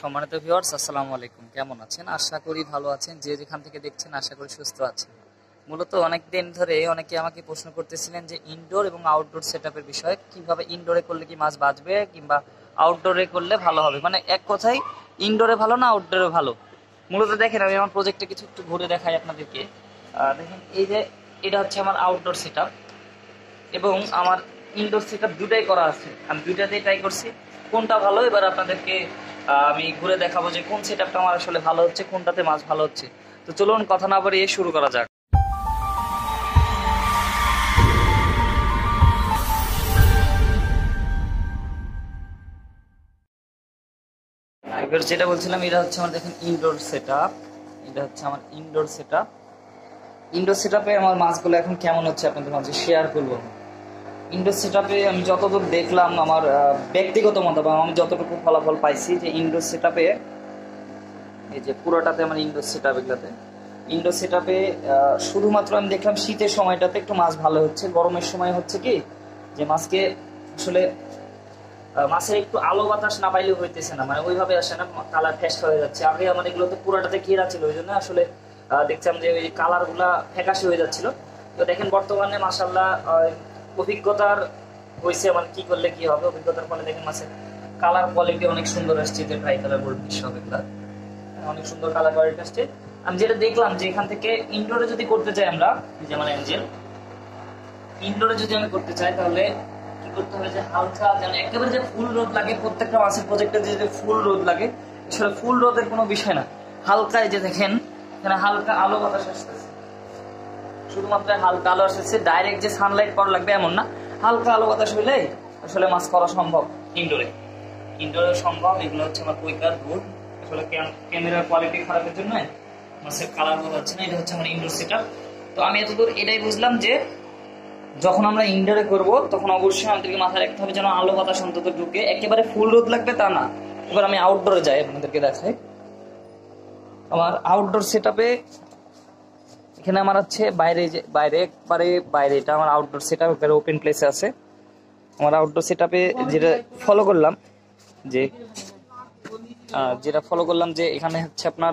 সম্মানিত ভিউয়ার্স আসসালামু আলাইকুম। কেমন আছেন? আশা করি ভালো আছেন। যে যেখান থেকে দেখছেন, আশা করি সুস্থ আছেন। মূলত অনেক দিন ধরে অনেকে আমাকে প্রশ্ন করতেছিলেন যে ইনডোর এবং আউটডোর সেটআপের বিষয়ে কীভাবে ইনডোরে করলে কি মাছ বাঁচবে কিংবা আউটডোরে করলে ভালো হবে? মানে এক কথাই ইনডোরে ভালো না আউটডোরে ভালো? মূলত দেখেন, আমি আমার প্রজেক্টে কিছু একটু ঘুরে দেখাই আপনাদেরকে। দেখেন, এই যে এটা হচ্ছে আমার আউটডোর সেটআপ এবং আমার ইনডোর সেটআপ দুটাই করা আছে। আমি দুইটাতেই ট্রাই করছি। কোনটা ভালো? এবার আপনাদেরকে আমি ঘুরে দেখাবো যে কোন সেটআপটা আমার আসলে ভালো হচ্ছে, কোনটাতে মাছ ভালো হচ্ছে। তো চলুন, কথা না বাড়িয়ে শুরু করা যাক। এবার যেটা বলছিলাম, এটা হচ্ছে আমার, দেখেন ইনডোর সেটআপ এটা হচ্ছে আমার ইনডোর সেটআপ ইনডোর সেটআপে আমার মাছগুলো এখন কেমন হচ্ছে আপনাদের মাঝে শেয়ার করব। ইনডোর সেটআপে আমি যতদূর দেখলাম আমার ব্যক্তিগত মতামত, আমি যতটুকু ফলাফল পাইছি যে ইনডোর সেটআপে এই যে পুরোটাতে আমার ইনডোর সেটআপ এগুলোতে, ইনডোর সেটআপে শুধুমাত্র আমি দেখলাম শীতের সময়টাতে একটু মাছ ভালো হচ্ছে, গরমের সময় হচ্ছে কি, যে মাছকে আসলে মাছের একটু আলো বাতাস না পাইলেও হইতেছে না মানে ওইভাবে আসে না কালার ফ্যাস হয়ে যাচ্ছে। আগে আমার এগুলোতে পুরোটাতে ঘেরা ছিল, ওই জন্য আসলে দেখছিলাম যে ওই কালারগুলা ফ্যাকাশে হয়ে যাচ্ছিল। তো দেখেন বর্তমানে মাসাল্লাহ অভিজ্ঞতার হয়েছে আমার কি করলে কি হবে, অভিজ্ঞতার ফলে দেখেন মাছের কালার কোয়ালিটি অনেক সুন্দর আসছে যে ড্রাই কালার গোল্ড ফিশ হবে অনেক সুন্দর কালার কোয়ালিটি আসছে। আমি যেটা দেখলাম যে এখান থেকে ইনডোরে যদি করতে চাই আমরা, এই যে আমার অ্যাঞ্জেল ইনডোরে যদি আমি করতে চাই, তাহলে কি করতে হবে যে হালকা যেন একেবারে যে ফুল রোদ লাগে, প্রত্যেকটা মাছের প্রজেক্টে যে ফুল রোদ লাগে, আসলে ফুল রোদের কোনো বিষয় না। হালকায় যে দেখেন, এখানে হালকা আলো বাতাস আসতেছে। শুধুমাত্র হালকা আলো আসতেছে ডাইরেক্ট যে সানলাইট পড়া লাগবে এমন না। হালকা আলো বাতাস হইলে আসলে মাছ করা সম্ভব। ইনডোরে ইনডোরে সম্ভব, এগুলো হচ্ছে আমার কুইকার গুড আসলে ক্যামেরার কোয়ালিটি খারাপের জন্য মাছের কালার বোঝা যাচ্ছে না, এটা হচ্ছে আমার ইনডোর সেটআপ তো আমি এতদূর এটাই বুঝলাম যে যখন আমরা ইনডোরে করব, তখন অবশ্যই আমাদেরকে মাথায় রাখতে হবে যেন আলো বাতাস অন্তত ঢুকে। একেবারে ফুল রোদ লাগবে তা না। এবার আমি আউটডোরে যাই আপনাদেরকে দেখাই। আমার আউটডোর সেটআপে এখানে আমার হচ্ছে বাইরে যে বাইরে, একবারে বাইরে, এটা আমার আউটডোর সেটআপ একবারে ওপেন প্লেসে আছে। আমার আউটডোর সেটআপে যেটা ফলো করলাম, যে যেটা ফলো করলাম যে এখানে হচ্ছে আপনার,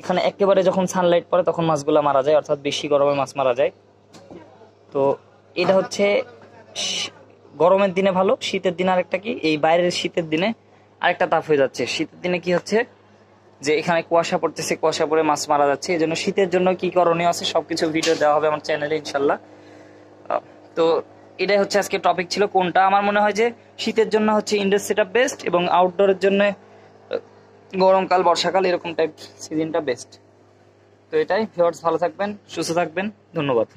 এখানে একেবারে যখন সানলাইট পড়ে তখন মাছগুলো মারা যায়, অর্থাৎ বেশি গরমে মাছ মারা যায়। তো এটা হচ্ছে গরমের দিনে ভালো, শীতের দিনে আরেকটা কি? এই বাইরের শীতের দিনে আরেকটা তাপ হয়ে যাচ্ছে। শীতের দিনে কি হচ্ছে? যে এখানে কুয়াশা পড়তেছে, কুয়াশা পড়ে মাছ মারা যাচ্ছে। এই জন্য শীতের জন্য কি করণীয় আছে? সবকিছু ভিডিও দেওয়া হবে আমার চ্যানেলে ইনশাল্লাহ। তো এটাই হচ্ছে আজকে টপিক ছিল কোনটা? আমার মনে হয় যে শীতের জন্য হচ্ছে ইনডোর সেটআপ বেস্ট এবং আউটডোরের জন্য গরমকাল, বর্ষাকাল এরকম টাইপ সিজনটা বেস্ট তো এটাই ভিউয়ার্স ভালো থাকবেন, সুস্থ থাকবেন, ধন্যবাদ।